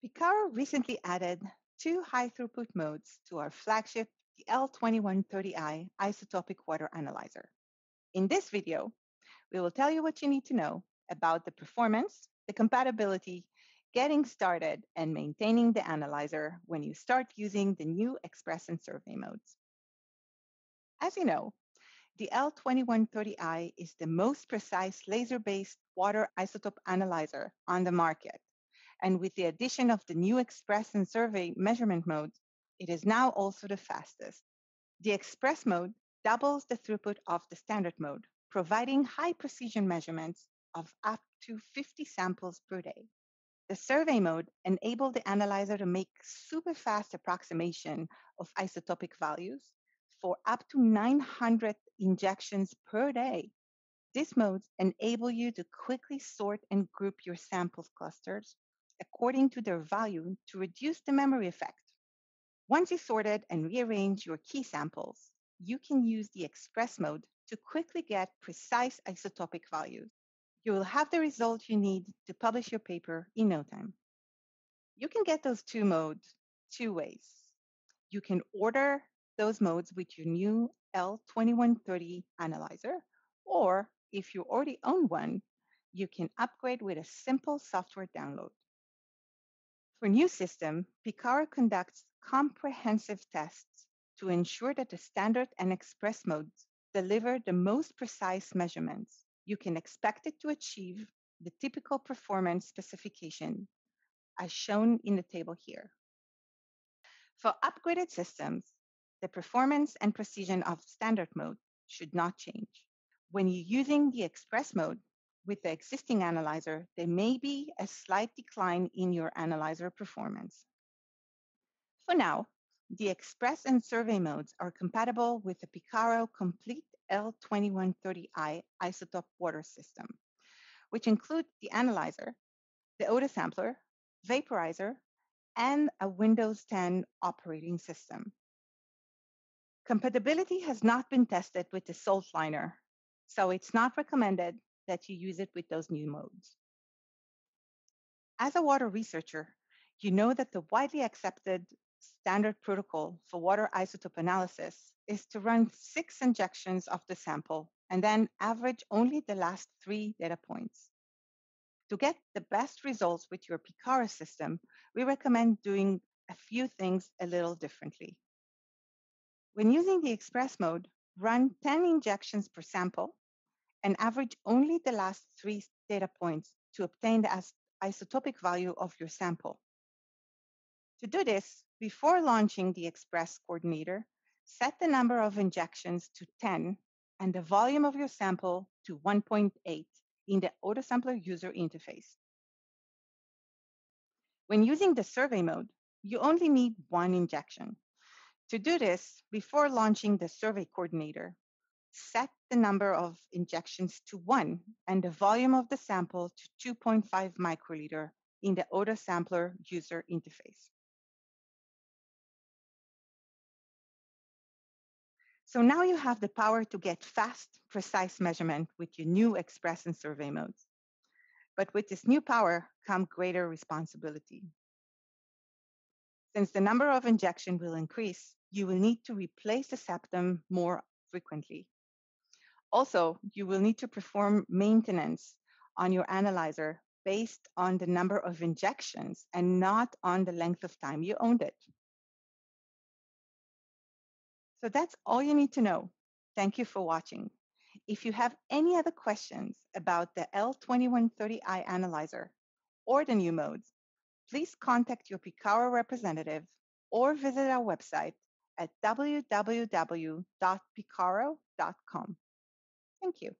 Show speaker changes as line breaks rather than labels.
Picarro recently added two high throughput modes to our flagship, the L2130i isotopic water analyzer. In this video, we will tell you what you need to know about the performance, the compatibility, getting started, and maintaining the analyzer when you start using the new Express and Survey modes. As you know, the L2130i is the most precise laser-based water isotope analyzer on the market and with the addition of the new Express and Survey measurement mode, it is now also the fastest. The Express mode doubles the throughput of the standard mode, providing high precision measurements of up to 50 samples per day. The survey mode enabled the analyzer to make super fast approximation of isotopic values for up to 900 injections per day. These modes enable you to quickly sort and group your samples clusters according to their value to reduce the memory effect. Once you sorted and rearrange your key samples, you can use the express mode to quickly get precise isotopic values. You will have the result you need to publish your paper in no time. You can get those two modes two ways. You can order those modes with your new L2130 analyzer, or if you already own one, you can upgrade with a simple software download. For new system, Picarro conducts comprehensive tests to ensure that the standard and express modes deliver the most precise measurements you can expect it to achieve the typical performance specification as shown in the table here. For upgraded systems, the performance and precision of standard mode should not change. When you're using the express mode, with the existing analyzer, there may be a slight decline in your analyzer performance. For now, the Express and Survey modes are compatible with the Picarro Complete L2130i isotope water system, which include the analyzer, the autosampler, vaporizer, and a Windows 10 operating system. Compatibility has not been tested with the SaltLiner, so it's not recommended that you use it with those new modes. As a water researcher, you know that the widely accepted standard protocol for water isotope analysis is to run six injections of the sample and then average only the last three data points. To get the best results with your Picarro system, we recommend doing a few things a little differently. When using the express mode, run 10 injections per sample and average only the last three data points to obtain the isotopic value of your sample. To do this, before launching the Express coordinator, set the number of injections to 10 and the volume of your sample to 1.8 in the autosampler user interface. When using the survey mode, you only need one injection. To do this, before launching the survey coordinator, set the number of injections to one and the volume of the sample to 2.5 microliter in the autosampler user interface. So now you have the power to get fast, precise measurement with your new express and survey modes. But with this new power come greater responsibility. Since the number of injection will increase, you will need to replace the septum more frequently. Also, you will need to perform maintenance on your analyzer based on the number of injections and not on the length of time you owned it. So that's all you need to know. Thank you for watching. If you have any other questions about the L2130i analyzer or the new modes, please contact your Picarro representative or visit our website at www.picarro.com. Thank you.